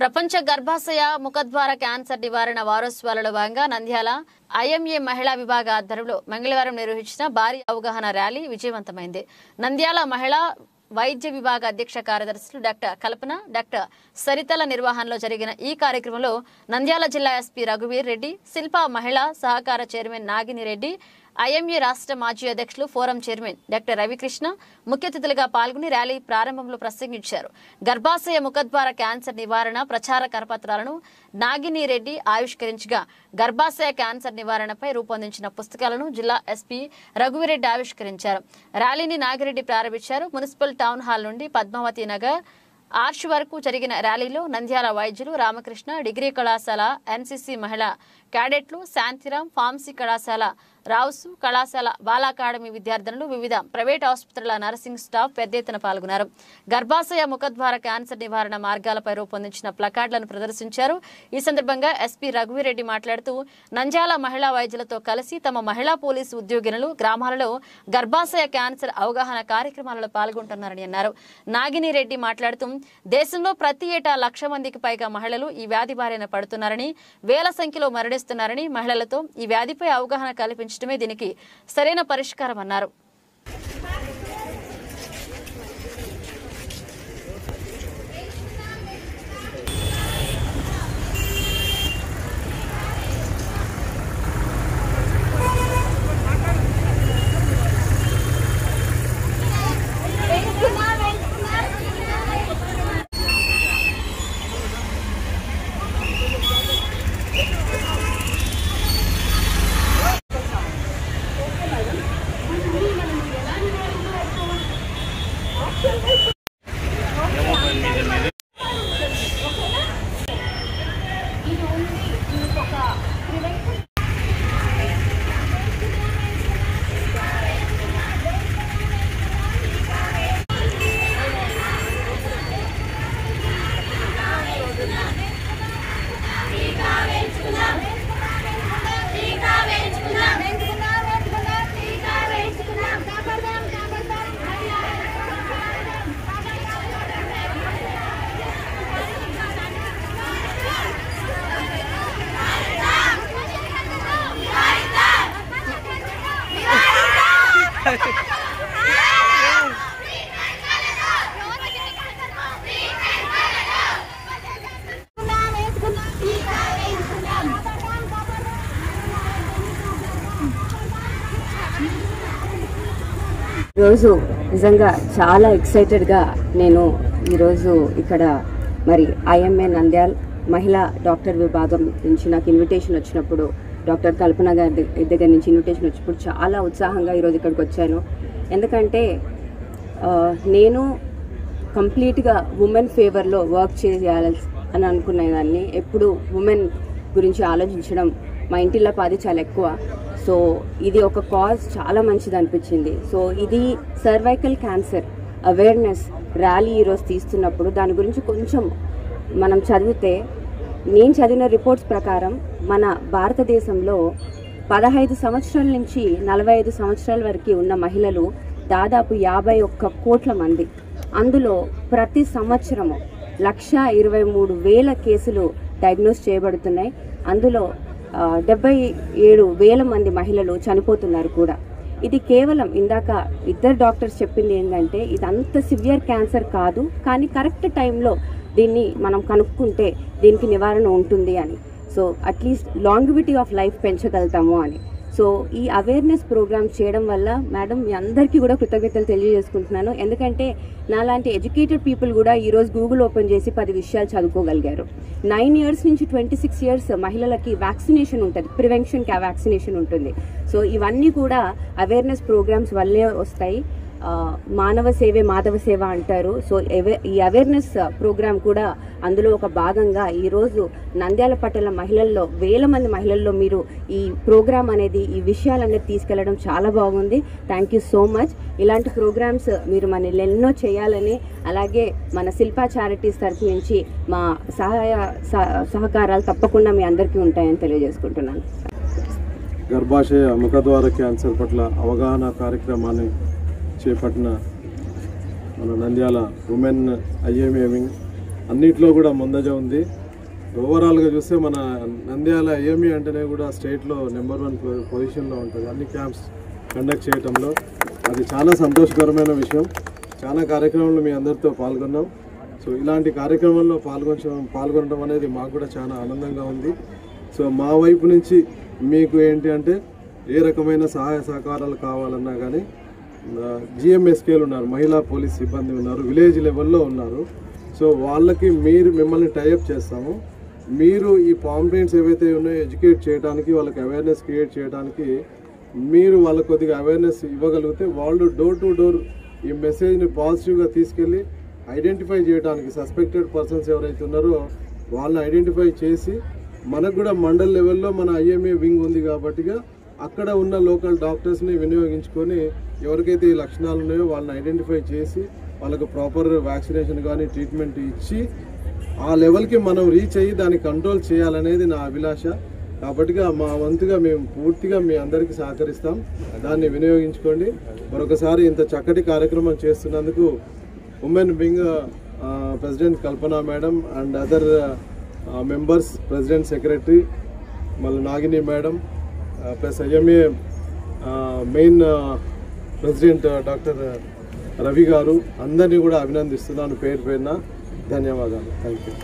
ప్రపంచ గర్భాశయ ముఖద్వార క్యాన్సర్ నివారణ వారోత్సవాలలో భాగంగా నంద్యాల ఐఎంఏ మహిళా విభాగ ఆధ్వర్యంలో మంగళవారం నిర్వహించిన భారీ అవగాహన ర్యాలీ విజయవంతమైంది. నంద్యాల మహిళా వైద్య విభాగ అధ్యక్ష కార్యదర్శులు డాక్టర్ కల్పన డాక్టర్ సరితల నిర్వహణలో జరిగిన ఈ కార్యక్రమంలో నంద్యాల జిల్లా ఎస్పీ రఘువీర్ రెడ్డి శిల్ప మహిళా సహకార చైర్మన్ నాగిని రెడ్డి ఐఎంఏ రాష్ట్ర మాజీ అధ్యక్షులు ఫోరం చైర్మన్ డాక్టర్ రవికృష్ణ ముఖ్య అతిథులుగా పాల్గొని ర్యాలీ ప్రారంభంలో ప్రసంగించారు. గర్భాశయ ముఖద్వార క్యాన్సర్ నివారణ ప్రచార కరపత్రాలను నాగిని రెడ్డి ఆవిష్కరించగా గర్భాశయ క్యాన్సర్ నివారణపై రూపొందించిన పుస్తకాలను జిల్లా ఎస్పీ రఘువీరెడ్డి ఆవిష్కరించారు. ర్యాలీని నాగిరెడ్డి ప్రారంభించారు. మున్సిపల్ టౌన్ హాల్ నుండి పద్మావతి నగర్ ఆర్చ్ వరకు జరిగిన ర్యాలీలో నంద్యాల వైద్యులు రామకృష్ణ డిగ్రీ కళాశాల ఎన్సీసీ మహిళా క్యాడెట్లు శాంతిరాం ఫార్మసీ కళాశాల రావుసు కళాశాల బాల అకాడమీ విద్యార్థినులు వివిధ ప్రైవేట్ ఆసుపత్రుల నర్సింగ్ స్టాఫ్ పెద్ద ఎత్తున పాల్గొన్నారు. గర్భాశయ ముఖద్వార క్యాన్సర్ నివారణ మార్గాలపై రూపొందించిన ప్లకార్డులను ప్రదర్శించారు. ఈ సందర్భంగా ఎస్పీ రఘువీరెడ్డి మాట్లాడుతూ నంజాల మహిళా వైద్యులతో కలిసి తమ మహిళా పోలీసు ఉద్యోగినులు గ్రామాలలో గర్భాశయ క్యాన్సర్ అవగాహన కార్యక్రమాలలో పాల్గొంటున్నారని అన్నారు. నాగిని రెడ్డి మాట్లాడుతూ దేశంలో ప్రతి ఏటా లక్ష మందికి పైగా మహిళలు ఈ వ్యాధి బారిన పడుతున్నారని వేల సంఖ్యలో మరణిస్తున్నారని మహిళలతో ఈ వ్యాధిపై అవగాహన కల్పించడమే దీనికి సరైన పరిష్కారం అన్నారు. ఈరోజు నిజంగా చాలా ఎక్సైటెడ్గా నేను ఈరోజు ఇక్కడ మరి ఐఎంఏ నంద్యాల్ మహిళా డాక్టర్ విభాగం నుంచి నాకు ఇన్విటేషన్ వచ్చినప్పుడు డాక్టర్ కల్పన గారి దగ్గ- దగ్గర నుంచి ఇన్విటేషన్ వచ్చినప్పుడు చాలా ఉత్సాహంగా ఈరోజు ఇక్కడికి వచ్చాను. ఎందుకంటే నేను కంప్లీట్గా ఉమెన్ ఫేవర్లో వర్క్ చేయాలి అని అనుకునేదాన్ని. ఎప్పుడు ఉమెన్ గురించి ఆలోచించడం మా ఇంటిలో పాది చాలా ఎక్కువ. సో ఇది ఒక కాజ్ చాలా మంచిది అనిపించింది. సో ఇది సర్వైకల్ క్యాన్సర్ అవేర్నెస్ ర్యాలీ ఈరోజు తీస్తున్నప్పుడు దాని గురించి కొంచెం మనం చదివితే నేను చదివిన రిపోర్ట్స్ ప్రకారం మన భారతదేశంలో పదహైదు సంవత్సరాల నుంచి నలభై ఐదు సంవత్సరాల వరకు ఉన్న మహిళలు దాదాపు యాభై ఒక్క కోట్ల మంది. అందులో ప్రతి సంవత్సరము లక్ష ఇరవై మూడు వేల కేసులు డయాగ్నోస్ చేయబడుతున్నాయి. అందులో డెబ్బై ఏడు వేల మంది మహిళలు చనిపోతున్నారు కూడా. ఇది కేవలం ఇందాక ఇద్దరు డాక్టర్స్ చెప్పింది ఏంటంటే ఇది అంత సివియర్ క్యాన్సర్ కాదు కానీ కరెక్ట్ టైంలో దీన్ని మనం కనుక్కుంటే దీనికి నివారణ ఉంటుంది అని. So at least longevity of life పెంచగలుగుతాము అని. సో ఈ అవేర్నెస్ ప్రోగ్రామ్ చేయడం వల్ల మేడం మీ అందరికీ కూడా కృతజ్ఞతలు తెలియజేసుకుంటున్నాను. ఎందుకంటే నాలాంటి ఎడ్యుకేటెడ్ పీపుల్ కూడా ఈరోజు గూగుల్ ఓపెన్ చేసి పది విషయాలు చదువుకోగలిగారు. నైన్ ఇయర్స్ నుంచి ట్వంటీ సిక్స్ ఇయర్స్ మహిళలకి వ్యాక్సినేషన్ ఉంటుంది. ప్రివెన్షన్ వ్యాక్సినేషన్ ఉంటుంది. సో ఇవన్నీ కూడా అవేర్నెస్ ప్రోగ్రామ్స్ వల్లే వస్తాయి. మానవ సేవే మాధవ సేవ అంటారు. సో ఈ అవేర్నెస్ ప్రోగ్రామ్ కూడా అందులో ఒక భాగంగా ఈరోజు నంద్యాల పట్టణ మహిళల్లో వేల మంది మహిళల్లో మీరు ఈ ప్రోగ్రామ్ అనేది ఈ విషయాలనేది తీసుకెళ్ళడం చాలా బాగుంది. థ్యాంక్ యూ సో మచ్ ఇలాంటి ప్రోగ్రామ్స్ మీరు మన ఎన్నో చేయాలని అలాగే మన శిల్పా చారిటీస్ తరఫు నుంచి మా సహాయ సహ- సహకారాలు తప్పకుండా మీ అందరికీ ఉంటాయని తెలియజేసుకుంటున్నాను. గర్భాశయ ముఖద్వార క్యాన్సర్ పట్ల అవగాహన కార్యక్రమాన్ని చేపట్టిన మన నంద్యాల ఉమెన్ ఐఎంఏ వింగ్ అన్నిట్లో కూడా ముందజ ఉంది. ఓవరాల్గా చూస్తే మన నంద్యాల ఏమి అంటేనే కూడా స్టేట్లో నెంబర్ వన్ పొజిషన్లో ఉంటుంది. అన్ని క్యాంప్స్ కండక్ట్ చేయటంలో అది చాలా సంతోషకరమైన విషయం. చాలా కార్యక్రమాలు మీ అందరితో పాల్గొన్నాం. సో ఇలాంటి కార్యక్రమంలో పాల్గొనడం పాల్గొనడం అనేది మాకు కూడా చాలా ఆనందంగా ఉంది. సో మా వైపు నుంచి మీకు ఏంటి అంటే ఏ రకమైన సహాయ సహకారాలు కావాలన్నా కానీ జిఎంఎస్కేలు ఉన్నారు మహిళా పోలీస్ సిబ్బంది ఉన్నారు విలేజ్ లెవెల్లో ఉన్నారు. సో వాళ్ళకి మీరు మిమ్మల్ని టైఅప్ చేస్తాము. మీరు ఈ పాంప్లెంట్స్ ఏవైతే ఉన్నాయో ఎడ్యుకేట్ చేయడానికి వాళ్ళకి అవేర్నెస్ క్రియేట్ చేయడానికి మీరు వాళ్ళకి కొద్దిగా అవేర్నెస్ ఇవ్వగలిగితే వాళ్ళు డోర్ టు డోర్ ఈ మెసేజ్ని పాజిటివ్గా తీసుకెళ్ళి ఐడెంటిఫై చేయడానికి సస్పెక్టెడ్ పర్సన్స్ ఎవరైతే ఉన్నారో వాళ్ళని ఐడెంటిఫై చేసి మనకు కూడా మండల్ లెవెల్లో మన ఐఎంఏ వింగ్ ఉంది కాబట్టిగా అక్కడ ఉన్న లోకల్ డాక్టర్స్ని వినియోగించుకొని ఎవరికైతే ఈ లక్షణాలు ఉన్నాయో వాళ్ళని ఐడెంటిఫై చేసి వాళ్ళకు ప్రాపర్ వ్యాక్సినేషన్ కానీ ట్రీట్మెంట్ ఇచ్చి ఆ లెవెల్కి మనం రీచ్ అయ్యి దాన్ని కంట్రోల్ చేయాలనేది నా అభిలాష. కాబట్టిగా మా వంతుగా మేము పూర్తిగా మీ అందరికీ సహకరిస్తాం. దాన్ని వినియోగించుకోండి. మరొకసారి ఇంత చక్కటి కార్యక్రమం చేస్తున్నందుకు women wing president Kalpana madam and other members president secretary మళ్ళీ Nagini madam plus IMA main president doctor Ravi garu అందరినీ కూడా అభినందిస్తున్నాను. పేరు పేరున ధన్యవాదాలు. థ్యాంక్ యూ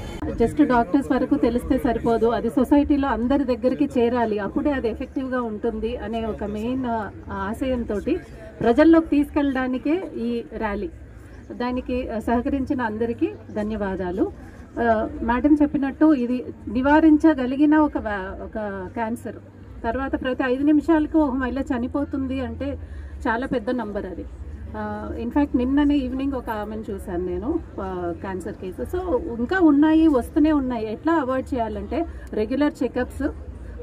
జస్ట్ డాక్టర్స్ వరకు తెలిస్తే సరిపోదు. అది సొసైటీలో అందరి దగ్గరికి చేరాలి. అప్పుడే అది ఎఫెక్టివ్గా ఉంటుంది అనే ఒక మెయిన్ ఆశయంతో ప్రజల్లోకి తీసుకెళ్ళడానికే ఈ ర్యాలీ. దానికి సహకరించిన అందరికీ ధన్యవాదాలు. మేడం చెప్పినట్టు ఇది నివారించగలిగిన ఒక ఒక క్యాన్సర్. తర్వాత ప్రతి ఐదు నిమిషాలకు ఒక మహిళ చనిపోతుంది అంటే చాలా పెద్ద నంబర్ అది. ఇన్ఫ్యాక్ట్ నిన్ననే ఈవినింగ్ ఒక ఆమెను చూశాను నేను క్యాన్సర్ కేసు సో ఇంకా ఉన్నాయి వస్తూనే ఉన్నాయి. ఎట్లా అవాయిడ్ చేయాలంటే రెగ్యులర్ చెకప్స్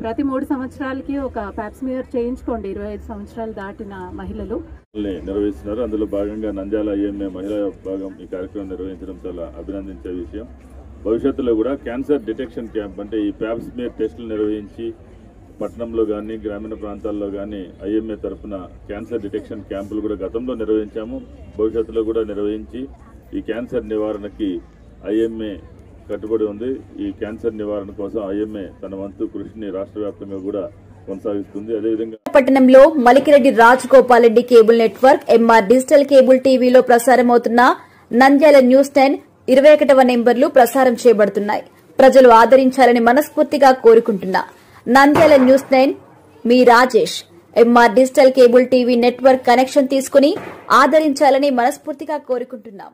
ప్రతి మూడు సంవత్సరాలకి ఒక ప్యాప్స్మియర్ చేయించుకోండి. ఇరవై ఐదు సంవత్సరాలు దాటిన మహిళలు. నిర్వహిస్తున్నారు అందులో భాగంగా నంద్యాల ఐఎంఏ మహిళా విభాగం ఈ కార్యక్రమం నిర్వహించడం చాలా అభినందించే విషయం. భవిష్యత్తులో కూడా క్యాన్సర్ డిటెక్షన్ క్యాంప్ అంటే ఈ ప్యాప్స్మియర్ టెస్టులు నిర్వహించి పట్టణంలో కానీ గ్రామీణ ప్రాంతాల్లో కానీ ఐఎంఏ తరఫున క్యాన్సర్ డిటెక్షన్ క్యాంపులు కూడా గతంలో నిర్వహించాము. భవిష్యత్తులో కూడా నిర్వహించి ఈ క్యాన్సర్ నివారణకి ఐఎంఏ కట్టుబడి ఉంది. ఈ క్యాన్సర్ నివారణ కోసం ఐఎంఏ తన వంతు కృషిని రాష్ట్ర వ్యాప్తంగా కూడా కొనసాగిస్తుంది. అదేవిధంగా పట్టణంలో Malikireddy Rajagopal Reddy cable network M R digital cable టీవీలో ప్రసారమవుతున్న నంద్యాల న్యూస్ టెన్ ఇరవై ఒకటవ నెంబర్లు ప్రసారం చేయబడుతున్నాయి. ప్రజలు ఆదరించాలని మనస్ఫూర్తిగా కోరుకుంటున్నా. Nandyal news nine. మీ Rajesh. M R digital cable TV network connection తీసుకుని ఆదరించాలని మనస్ఫూర్తిగా కోరుకుంటున్నాం.